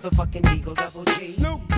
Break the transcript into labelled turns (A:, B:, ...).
A: motherfucking Eagle Double G.
B: Snoop